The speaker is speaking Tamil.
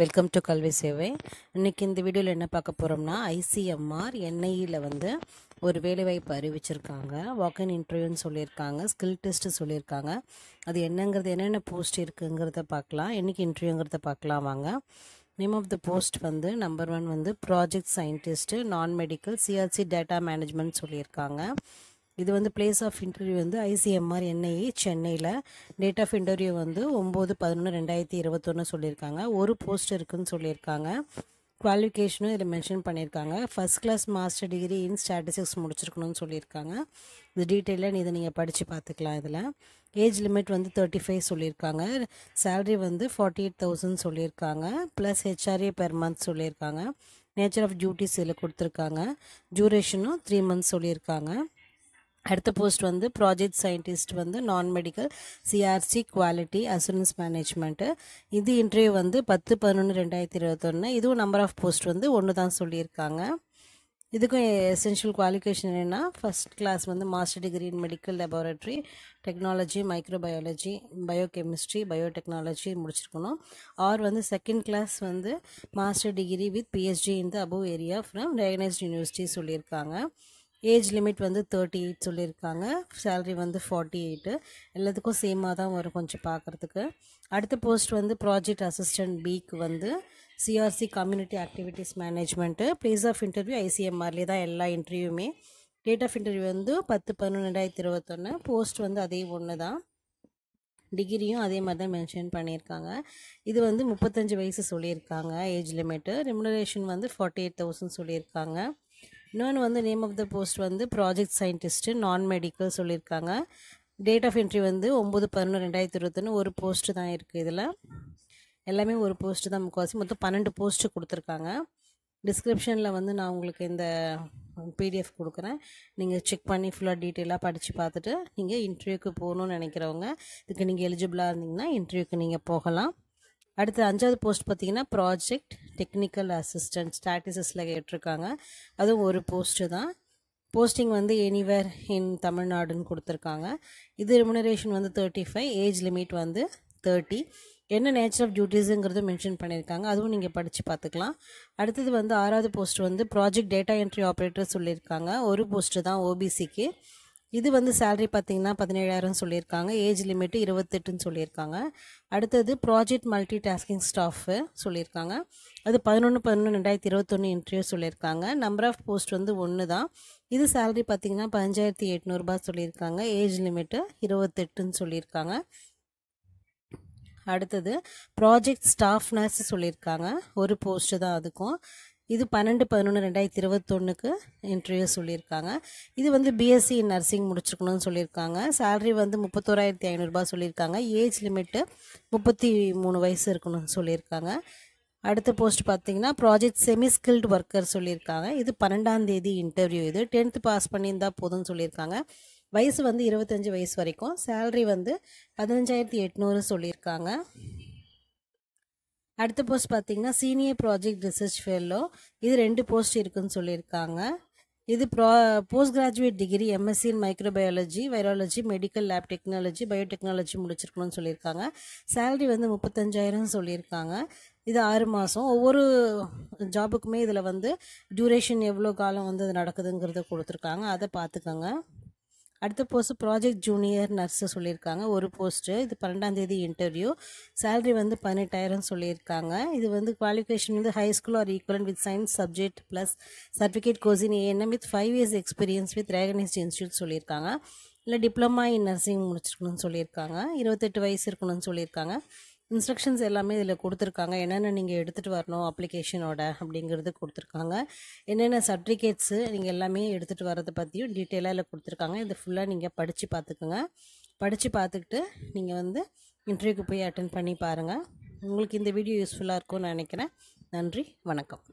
வெல்கம் டு கல்வி சேவை. இன்றைக்கி இந்த வீடியோவில் என்ன பார்க்க போகிறோம்னா ஐசிஎம்ஆர் என்ஐயில் வந்து ஒரு வேலைவாய்ப்பு அறிவிச்சிருக்காங்க. வாக்கின் இன்டர்வியூன்னு சொல்லியிருக்காங்க ஸ்கில் டெஸ்ட்டு சொல்லியிருக்காங்க. அது என்னங்கிறது என்னென்ன போஸ்ட் இருக்குங்கிறத பார்க்கலாம். என்றைக்கு இன்டர்வியூங்கிறத பார்க்கலாம் வாங்க. நேம் ஆஃப் த போஸ்ட் வந்து நம்பர் ஒன் வந்து project scientist non medical CRC data management சொல்லியிருக்காங்க. இது வந்து பிளேஸ் ஆஃப் இன்டர்வியூ வந்து ஐசிஎம்ஆர் என்ஐஏ சென்னையில் டேட் ஆஃப் இன்டர்வியூ வந்து ஒம்பது பதினொன்று ரெண்டாயிரத்தி இருபத்தொன்று சொல்லியிருக்காங்க. ஒரு போஸ்ட் இருக்குன்னு சொல்லியிருக்காங்க. குவாலிஃபிகேஷனும் இதில் மென்ஷன் பண்ணியிருக்காங்க. First class master degree in statistics முடிச்சிருக்கணும்னு சொல்லியிருக்காங்க. இது டீட்டெயிலாக இதை நீங்கள் படித்து பார்த்துக்கலாம் இதில். ஏஜ் லிமிட் வந்து தேர்ட்டி ஃபைவ் சொல்லியிருக்காங்க. சேலரி வந்து ஃபார்ட்டி எயிட் தௌசண்ட் சொல்லியிருக்காங்க ப்ளஸ் ஹெச்ஆர்ஏ பெர் மந்த் சொல்லியிருக்காங்க. நேச்சர் ஆஃப் டியூட்டிஸ் இதில் கொடுத்துருக்காங்க. ஜூரேஷனும் த்ரீ மந்த்ஸ் சொல்லியிருக்காங்க. அடுத்த போஸ்ட் வந்து ப்ராஜெக்ட் சயின்டிஸ்ட் வந்து non medical CRC quality assurance management இது இன்டர்வியூ வந்து பத்து பதினொன்று ரெண்டாயிரத்தி இருபத்தொன்று இதுவும் நம்பர் ஆஃப் போஸ்ட் வந்து ஒன்று தான் சொல்லியிருக்காங்க. இதுக்கும் எசென்ஷியல் குவாலிஃபிகேஷன் என்னென்னா ஃபஸ்ட் கிளாஸ் வந்து master degree in medical laboratory technology microbiology biochemistry biotechnology முடிச்சிருக்கணும். ஆர் வந்து செகண்ட் கிளாஸ் வந்து master degree with PhD in the above area from recognised university சொல்லியிருக்காங்க. ஏஜ் லிமிட் வந்து தேர்ட்டி எயிட் சொல்லியிருக்காங்க. சேலரி வந்து ஃபார்ட்டி எயிட்டு எல்லாத்துக்கும் சேமாக தான் வரும் கொஞ்சம் பார்க்குறதுக்கு அடுத்த போஸ்ட் வந்து ப்ராஜெக்ட் அசிஸ்டன்ட் பிக்கு வந்து CRC community activities management place of interview ஐசிஎம்ஆர்லேயே தான் எல்லா இன்டர்வியூமே டேட் ஆஃப் இன்டர்வியூ வந்து பத்து பதினொன்று ரெண்டாயிரத்தி இருபத்தொன்று போஸ்ட் வந்து அதே ஒன்று தான். டிகிரியும் அதே மாதிரி தான் மென்ஷன் பண்ணியிருக்காங்க. இது வந்து முப்பத்தஞ்சு வயசு சொல்லியிருக்காங்க ஏஜ் லிமிட்டு. ரெமுனரேஷன் வந்து ஃபார்ட்டி எயிட் தௌசண்ட் சொல்லியிருக்காங்க. இன்னொன்று வந்து நேம் ஆஃப் த போஸ்ட் வந்து ப்ராஜெக்ட் சயின்டிஸ்ட்டு நான் மெடிக்கல் சொல்லியிருக்காங்க. டேட் ஆஃப் என்ட்ரி வந்து ஒம்பது பதினொன்று ரெண்டாயிரத்தி இருபத்தொன்று ஒரு போஸ்ட்டு தான் இருக்குது இதில். எல்லாமே ஒரு போஸ்ட்டு தான் முக்கால்வாசி. மொத்தம் பன்னெண்டு போஸ்ட்டு கொடுத்துருக்காங்க. டிஸ்கிரிப்ஷனில் வந்து நான் உங்களுக்கு இந்த பிடிஎஃப் கொடுக்குறேன். நீங்கள் செக் பண்ணி ஃபுல்லாக டீட்டெயிலாக படித்து பார்த்துட்டு நீங்கள் இன்டர்வியூக்கு போகணுன்னு நினைக்கிறவங்க இதுக்கு நீங்கள் எலிஜிபிளாக இருந்தீங்கன்னா இன்டர்வியூக்கு நீங்கள் போகலாம். அடுத்து அஞ்சாவது போஸ்ட் பார்த்தீங்கன்னா ப்ராஜெக்ட் டெக்னிக்கல் அசிஸ்டன்ட் ஸ்டாட்டிஸில் கேட்டிருக்காங்க. அதுவும் ஒரு போஸ்ட்டு தான். போஸ்டிங் வந்து எனிவேர் இன் தமிழ்நாடுன்னு கொடுத்துருக்காங்க. இது ரெமுனரேஷன் வந்து தேர்ட்டி ஃபைவ் ஏஜ் லிமிட் வந்து தேர்ட்டி என்ன நேச்சர் ஆஃப் டியூட்டிஸுங்கிறது மென்ஷன் பண்ணியிருக்காங்க. அதுவும் நீங்கள் படித்து பார்த்துக்கலாம். அடுத்தது வந்து ஆறாவது போஸ்ட் வந்து ப்ராஜெக்ட் டேட்டா என்ட்ரி ஆப்ரேட்டர் சொல்லியிருக்காங்க. ஒரு போஸ்ட்டு தான் ஓபிசிக்கு இது வந்து சேலரி பார்த்தீங்கன்னா பதினேழாயிரம் சொல்லியிருக்காங்க. ஏஜ் லிமிட்டு இருபத்தெட்டுன்னு சொல்லியிருக்காங்க. அடுத்தது ப்ராஜெக்ட் மல்டி டாஸ்கிங் ஸ்டாஃபு சொல்லியிருக்காங்க. அது பதினொன்று பதினொன்று ரெண்டாயிரத்தி இருபத்தொன்று இன்டர்வியூ சொல்லியிருக்காங்க. நம்பர் ஆஃப் போஸ்ட் வந்து ஒன்று தான். இது சேலரி பார்த்தீங்கன்னா பதினஞ்சாயிரத்தி எட்நூறுபா சொல்லியிருக்காங்க. ஏஜ் லிமிட்டு இருபத்தெட்டுன்னு சொல்லியிருக்காங்க. அடுத்தது ப்ராஜெக்ட் ஸ்டாஃப் நர்ஸ் சொல்லியிருக்காங்க. ஒரு போஸ்ட்டு தான் அதுக்கும். இது பன்னெண்டு பதினொன்று ரெண்டாயிரத்தி இருபத்தொன்னுக்கு இன்டர்வியூ சொல்லியிருக்காங்க. இது வந்து பிஎஸ்சி நர்சிங் முடிச்சிருக்கணும்னு சொல்லியிருக்காங்க. சேலரி வந்து முப்பத்தோராயிரத்தி ஐநூறுரூபா சொல்லியிருக்காங்க. ஏஜ் லிமிட்டு முப்பத்தி மூணு வயசு இருக்கணும்னு சொல்லியிருக்காங்க. அடுத்த போஸ்ட் பார்த்தீங்கன்னா ப்ராஜெக்ட் செமி ஸ்கில்டு ஒர்க்கர் சொல்லியிருக்காங்க. இது பன்னெண்டாம் தேதி இன்டர்வியூ இது. டென்த்து பாஸ் பண்ணியிருந்தால் போதும்னு சொல்லியிருக்காங்க. வயசு வந்து இருபத்தஞ்சி வயசு வரைக்கும். சேலரி வந்து பதினஞ்சாயிரத்தி எட்நூறு சொல்லியிருக்காங்க. அடுத்த போஸ்ட் பார்த்தீங்கன்னா சீனியர் ப்ராஜெக்ட் ரிசர்ச் ஃபெல்லோ இது ரெண்டு போஸ்ட் இருக்குன்னு சொல்லியிருக்காங்க. இது ப்ரா post graduate degree MSc in microbiology virology medical lab technology biotechnology முடிச்சிருக்கணும்னு சொல்லியிருக்காங்க. சேலரி வந்து முப்பத்தஞ்சாயிரம் சொல்லியிருக்காங்க. இது ஆறு மாதம் ஒவ்வொரு ஜாபுக்குமே இதில் வந்து டியூரேஷன் எவ்வளோ காலம் வந்து அது நடக்குதுங்கிறத கொடுத்துருக்காங்க. அதை பார்த்துக்கோங்க. அடுத்த போஸ்ட் ப்ராஜெக்ட் ஜூனியர் நர்ஸு சொல்லியிருக்காங்க. ஒரு போஸ்ட்டு இது பன்னெண்டாம் தேதி இன்டர்வியூ சேலரி வந்து பதினெட்டாயிரம் சொல்லியிருக்காங்க. இது வந்து குவாலிஃபிகேஷன் வந்து high school or equivalent with science subject plus certificate course ANM with five years experience with recognised institute சொல்லியிருக்காங்க. இல்லை டிப்ளமா இன் நர்சிங் முடிச்சிருக்கணும்னு சொல்லியிருக்காங்க. இருபத்தெட்டு வயசு இருக்கணும்னு சொல்லியிருக்காங்க. இன்ஸ்ட்ரக்ஷன்ஸ் எல்லாமே இதில் கொடுத்துருக்காங்க. என்னென்ன நீங்கள் எடுத்துகிட்டு வரணும் அப்ளிகேஷனோட அப்படிங்கிறது கொடுத்துருக்காங்க. என்னென்ன சர்டிஃபிகேட்ஸு நீங்கள் எல்லாமே எடுத்துகிட்டு வரதை பற்றியும் டீட்டெயிலாக இதில் கொடுத்துருக்காங்க. இதை ஃபுல்லாக நீங்கள் படித்து பார்த்துக்குங்க படித்து பார்த்துக்கிட்டு நீங்கள் வந்து இன்டர்வியூக்கு போய் அட்டன் பண்ணி பாருங்கள் உங்களுக்கு இந்த வீடியோ யூஸ்ஃபுல்லாக இருக்கும்னு நினைக்கிறேன். நன்றி. வணக்கம்.